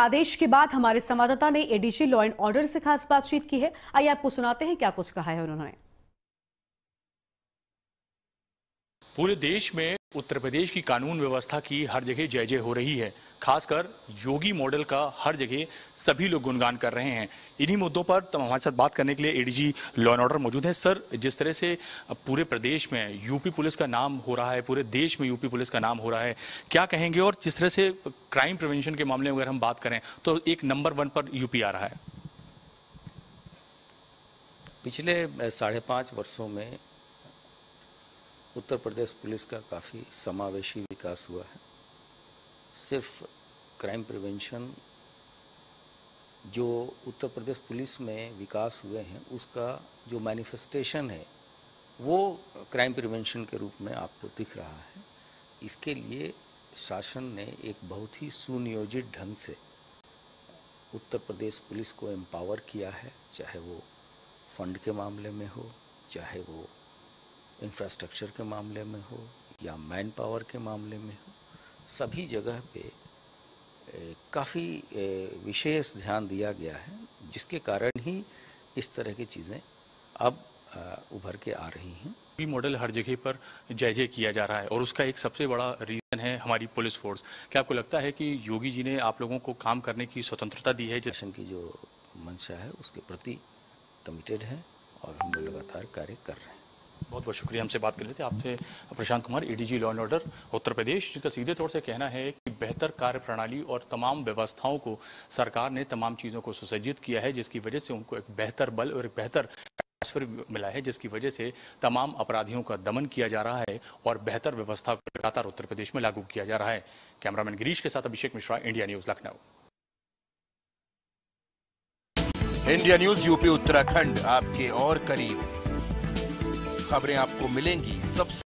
आदेश के बाद हमारे संवाददाता ने एडीजी लॉ एंड ऑर्डर से खास बातचीत की है। आइए आपको सुनाते हैं क्या कुछ कहा है उन्होंने। पूरे देश में उत्तर प्रदेश की कानून व्यवस्था की हर जगह जय जय हो रही है। खासकर योगी मॉडल का हर जगह सभी लोग गुणगान कर रहे हैं। इन्हीं मुद्दों पर तो हमारे साथ बात करने के लिए एडीजी लॉ एंड ऑर्डर मौजूद है। सर, जिस तरह से पूरे प्रदेश में यूपी पुलिस का नाम हो रहा है, पूरे देश में यूपी पुलिस का नाम हो रहा है, क्या कहेंगे? और जिस तरह से क्राइम प्रिवेंशन के मामले में अगर हम बात करें तो एक नंबर वन पर यूपी आ रहा है। पिछले साढ़े पाँच वर्षों में उत्तर प्रदेश पुलिस का काफ़ी समावेशी विकास हुआ है। सिर्फ़ क्राइम प्रिवेंशन जो उत्तर प्रदेश पुलिस में विकास हुए हैं, उसका जो मैनिफेस्टेशन है, वो क्राइम प्रिवेंशन के रूप में आपको दिख रहा है। इसके लिए शासन ने एक बहुत ही सुनियोजित ढंग से उत्तर प्रदेश पुलिस को एम्पावर किया है, चाहे वो फंड के मामले में हो, चाहे वो इंफ्रास्ट्रक्चर के मामले में हो, या मैन पावर के मामले में हो, सभी जगह पे काफ़ी विशेष ध्यान दिया गया है, जिसके कारण ही इस तरह की चीज़ें अब उभर के आ रही हैं। भी मॉडल हर जगह पर जय जय किया जा रहा है और उसका एक सबसे बड़ा रीजन है हमारी पुलिस फोर्स क्या आपको लगता है कि योगी जी ने आप लोगों को काम करने की स्वतंत्रता दी है? जैसन की जो मंशा है उसके प्रति कमिटेड है और हम लोग लगातार कार्य कर रहे हैं। बहुत बहुत शुक्रिया हमसे बात कर रहे थे आपसे Prashant Kumar ADG law and order Uttar Pradesh जिसका सीधे तौर से कहना है कि बेहतर कार्य प्रणाली और तमाम व्यवस्थाओं को सरकार ने तमाम चीज़ों को सुसज्जित किया है जिसकी वजह से उनको एक बेहतर बल और एक बेहतर ट्रांसफ़र मिला है, जिसकी वजह से तमाम अपराधियों का दमन किया जा रहा है और बेहतर व्यवस्था को लगातार उत्तर प्रदेश में लागू किया जा रहा है। कैमरामैन गिरीश के साथ Abhishek Mishra, India News, Lucknow. India News, UP, Uttarakhand, आपके और करीब। खबरें आपको मिलेंगी सबसे